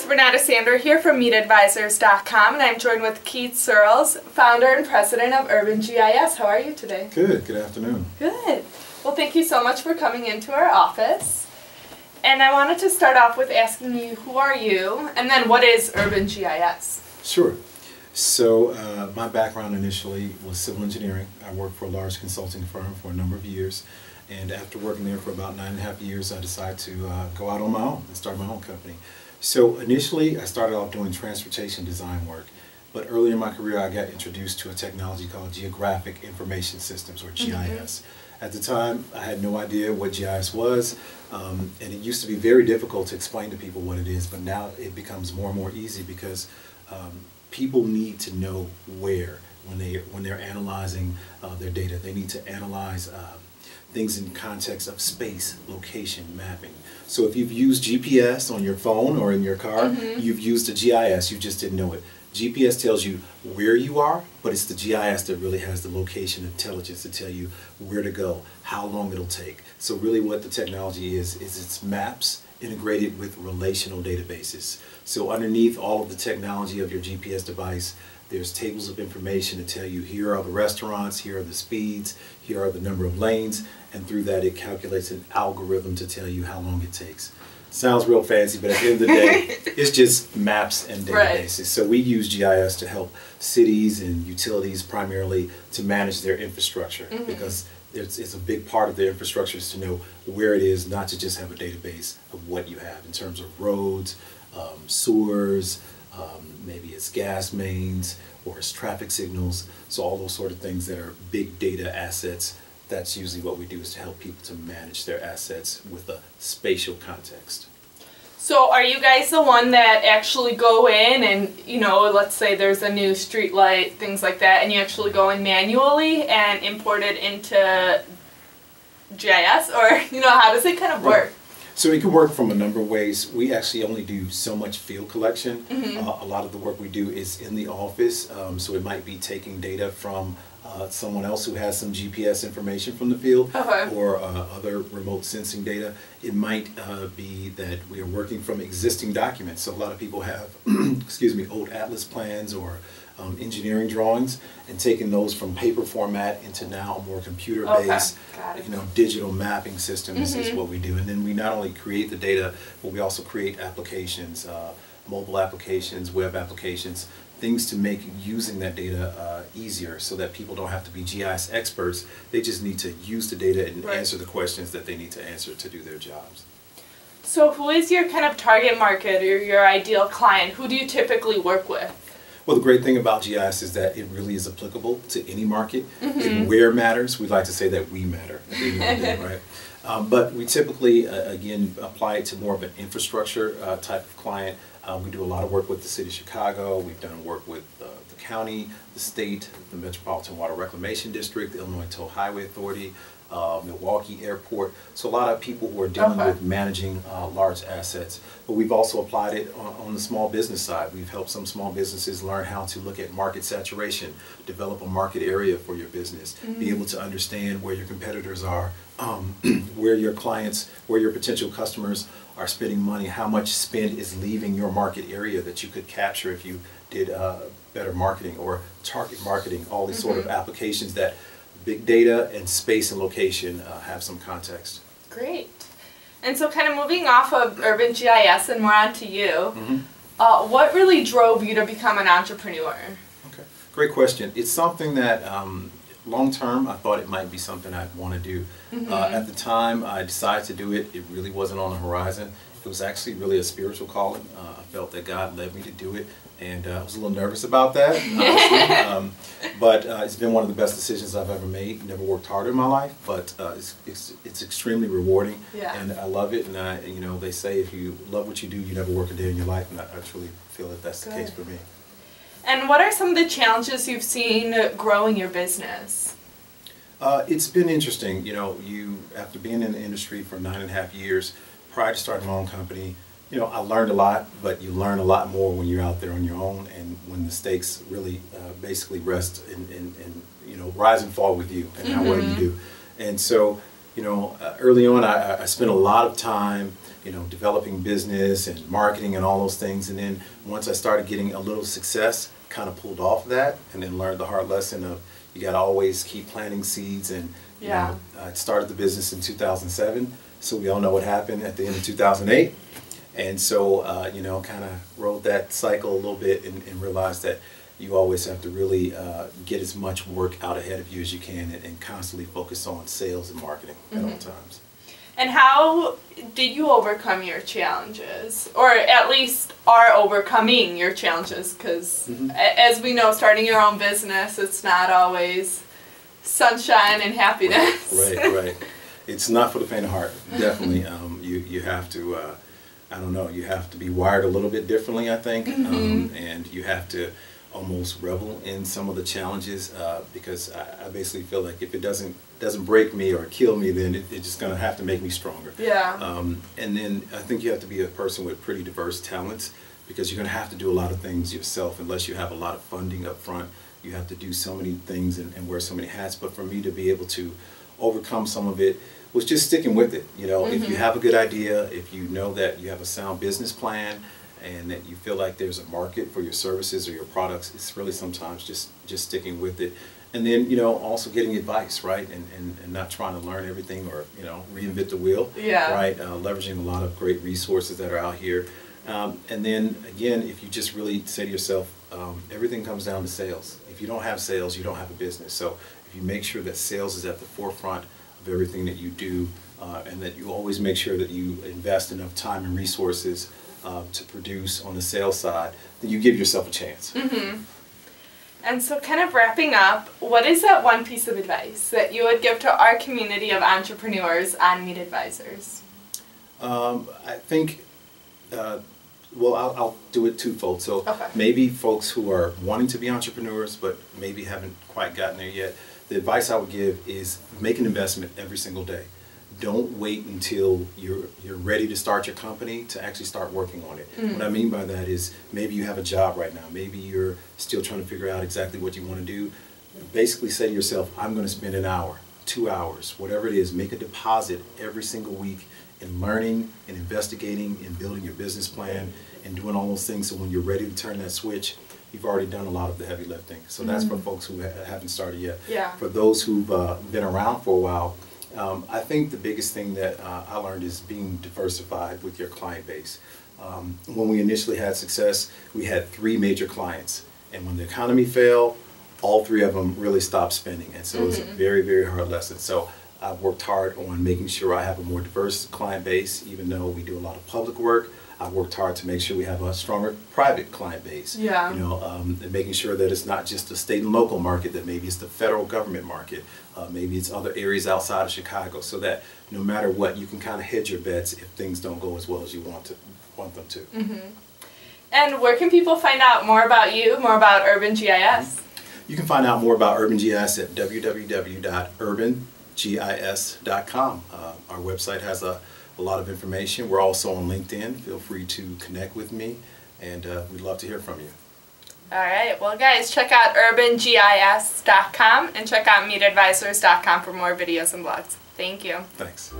it's Renata Sander here from MeetAdvisors.com and I'm joined with Keith Searles, founder and president of Urban GIS. How are you today? Good, good afternoon. Good. Well, thank you so much for coming into our office. And I wanted to start off with asking you, who are you? And then what is Urban GIS? Sure. So uh, my background initially was civil engineering. I worked for a large consulting firm for a number of years. And after working there for about nine and a half years, I decided to uh, go out on my own and start my own company. So initially, I started off doing transportation design work. But early in my career, I got introduced to a technology called Geographic Information Systems, or GIS. Mm -hmm. At the time, I had no idea what GIS was, um, and it used to be very difficult to explain to people what it is, but now it becomes more and more easy because um, people need to know where when, they, when they're analyzing uh, their data. They need to analyze uh, things in context of space, location, mapping. So if you've used GPS on your phone or in your car, mm -hmm. you've used a GIS, you just didn't know it. GPS tells you where you are, but it's the GIS that really has the location intelligence to tell you where to go, how long it'll take. So really what the technology is, is it's maps integrated with relational databases. So underneath all of the technology of your GPS device, there's tables of information to tell you here are the restaurants, here are the speeds, here are the number of lanes, and through that it calculates an algorithm to tell you how long it takes. Sounds real fancy, but at the end of the day, it's just maps and databases. Right. So we use GIS to help cities and utilities primarily to manage their infrastructure mm -hmm. because it's, it's, a big part of their infrastructure is to know where it is, not to just have a database of what you have in terms of roads, um, sewers, um, maybe it's gas mains or it's traffic signals. So all those sort of things that are big data assets that's usually what we do is to help people to manage their assets with a spatial context. So are you guys the one that actually go in and, you know, let's say there's a new street light, things like that, and you actually go in manually and import it into GIS? Or, you know, how does it kind of work? So it can work from a number of ways. We actually only do so much field collection. Mm -hmm. uh, a lot of the work we do is in the office. Um, so it might be taking data from uh, someone else who has some GPS information from the field okay. or uh, other remote sensing data. It might uh, be that we are working from existing documents. So a lot of people have, excuse me, old atlas plans or um, engineering drawings and taking those from paper format into now more computer-based, okay. you know, digital mapping systems mm -hmm. is mm-hmm. what we do. And then we not only create the data, but we also create applications, uh, mobile applications, web applications things to make using that data uh, easier so that people don't have to be GIS experts. They just need to use the data and right. answer the questions that they need to answer to do their jobs. So who is your kind of target market or your ideal client? Who do you typically work with? Well, the great thing about GIS is that it really is applicable to any market. Mm -hmm. where matters, we like to say that we matter day, right? Um, but we typically, uh, again, apply it to more of an infrastructure uh, type of client um, we do a lot of work with the city of Chicago. We've done work with uh, the county, the state, the Metropolitan Water Reclamation District, the Illinois Toll Highway Authority, uh, Milwaukee Airport. So a lot of people who are dealing okay. with managing uh, large assets. But we've also applied it on, on, the small business side. We've helped some small businesses learn how to look at market saturation, develop a market area for your business, mm be able to understand where your competitors are, um, where your clients, where your potential customers are spending money, how much spend is leaving your market area that you could capture if you did uh, better marketing or target marketing, all these mm -hmm. sort of mm-hmm. applications that big data and space and location uh, have some context. Great. And so kind of moving off of Urban GIS and more onto you, mm -hmm. uh, what really drove you to become an entrepreneur? Okay, great question. It's something that um, long term I thought it might be something I'd want to do. Mm -hmm. uh, mm-hmm. at the time I decided to do it, it really wasn't on the horizon. It was actually really a spiritual calling. Uh, I felt that God led me to do it and uh, I was a little nervous about that. um, but uh, it's been one of the best decisions I've ever made. Never worked harder in my life, but uh, it's, it's, it's extremely rewarding, yeah. and I love it. And I, you know, they say if you love what you do, you never work a day in your life, and I, I truly feel that that's Good. the case for me. And what are some of the challenges you've seen growing your business? Uh, it's been interesting. You know, you after being in the industry for nine and a half years, prior to starting my own company you know, I learned a lot, but you learn a lot more when you're out there on your own and when the stakes really uh, basically rest and, and, and, you know, rise and fall with you and mm -hmm. how well you mm-hmm. do. And so, you know, uh, early on I, I spent a lot of time, you know, developing business and marketing and all those things. And then once I started getting a little success, kind of pulled off that and then learned the hard lesson of you got to always keep planting seeds. And, you Yeah. know, I started the business in 2007. So we all know what happened at the end of 2008. And so, uh, you know, kind of rode that cycle a little bit and, and realized that you always have to really uh, get as much work out ahead of you as you can and, and constantly focus on sales and marketing at all times. And how did you overcome your challenges? Or at least are overcoming your challenges? Because Mhm. as we know, starting your own business, it's not always sunshine and happiness. Right, right. It's not for the faint of heart. Definitely, um, you you have to. Uh, I don't know. You have to be wired a little bit differently. I think, um, and you have to almost revel in some of the challenges uh, because I, I basically feel like if it doesn't doesn't break me or kill me, then it, it's just gonna have to make me stronger. Yeah. Um, and then I think you have to be a person with pretty diverse talents because you're going to have to do a lot of things yourself unless you have a lot of funding up front. You have to do so many things and, and wear so many hats. But for me to be able to overcome some of it was just sticking with it. You know, if you have a good idea, if you know that you have a sound business plan and that you feel like there's a market for your services or your products, it's really sometimes just, just sticking with it. And then, you know, also getting advice, right? And, and, and not trying to learn everything or, you know, reinvent the wheel Yeah. right? Uh, leveraging a lot of great resources that are out here. Um, and then again, if you just really say to yourself, um, everything comes down to sales. If you don't have sales, you don't have a business. So if you make sure that sales is at the forefront of everything that you do, uh, and that you always make sure that you invest enough time and resources uh, to produce on the sales side, then you give yourself a chance. And so, kind of wrapping up, what is that one piece of advice that you would give to our community of entrepreneurs and Meet Advisors? Um, I think, uh, well, I'll, I'll do it twofold. So Okay. maybe folks who are wanting to be entrepreneurs but maybe haven't quite gotten there yet, the advice I would give is make an investment every single day. Don't wait until you're you're ready to start your company to actually start working on it. What I mean by that is maybe you have a job right now. Maybe you're still trying to figure out exactly what you want to do. Basically say to yourself, I'm going to spend an hour, two hours, whatever it is, make a deposit every single week in learning and investigating and building your business plan and doing all those things so when you're ready to turn that switch, you've already done a lot of the heavy lifting. So that's for folks who ha- haven't started yet. Yeah. For those who've uh, been around for a while, um, I think the biggest thing that uh, I learned is being diversified with your client base. Um, when we initially had success, we had three major clients. And when the economy fell, all three of them really stopped spending. And so it was a very, very hard lesson. So I've worked hard on making sure I have a more diverse client base, even though we do a lot of public work. I've worked hard to make sure we have a stronger private client base. Yeah. You know, um, and making sure that it's not just the state and local market, that maybe it's the federal government market, uh, maybe it's other areas outside of Chicago, so that no matter what, you can kind of hedge your bets if things don't go as well as you want to want them to. And where can people find out more about you, more about Urban GIS? You can find out more about Urban GIS at www.urbangis.com. Uh, our website has a, a lot of information. We're also on LinkedIn. Feel free to connect with me, and uh, we'd love to hear from you. All right. Well, guys, check out urbangis.com and check out meetadvisors.com for more videos and blogs. Thank you. Thanks.